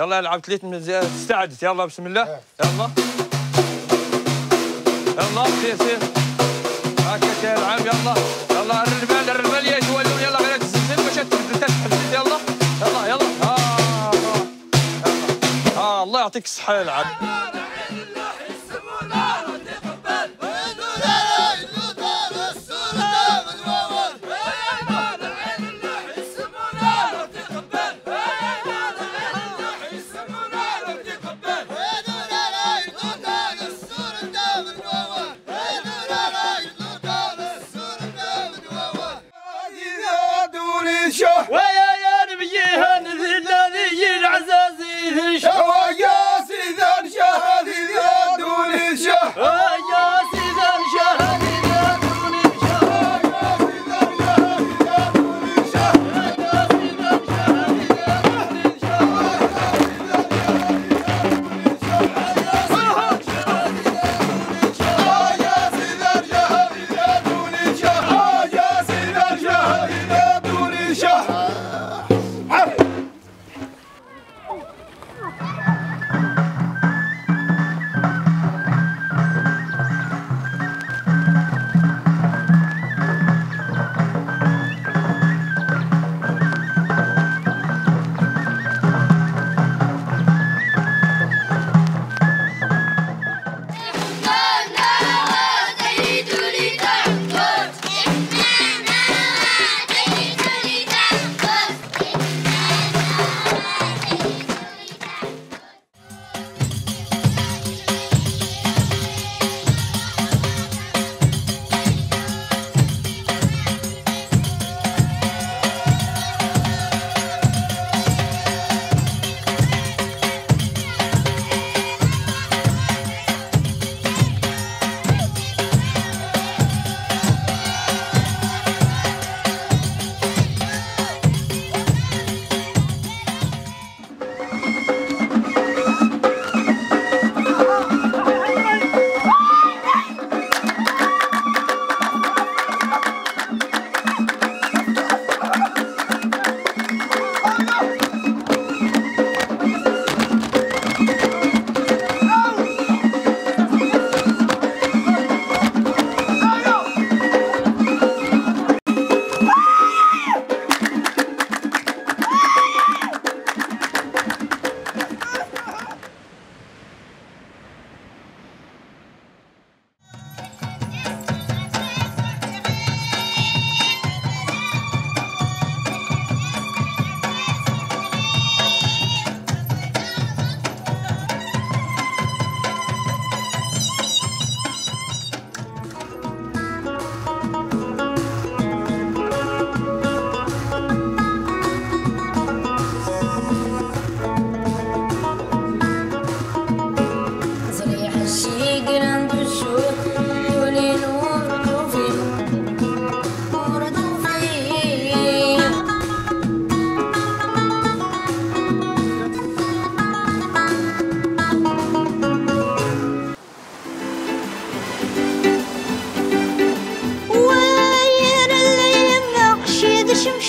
يلا العب ثلاث استعدت يلا بسم الله. يلا. يلا سير سير. هكا تلعب يلا. يلا الرمال الرمال يتولون يلا غير تزلزل باش تحدد يلا. يلا يلا. آه يلا آه. الله يعطيك الصحة يلعب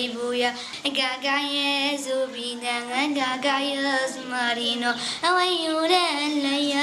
Aleluya. Gagaya Zubina, Gagaya Marino, Awayura Laya.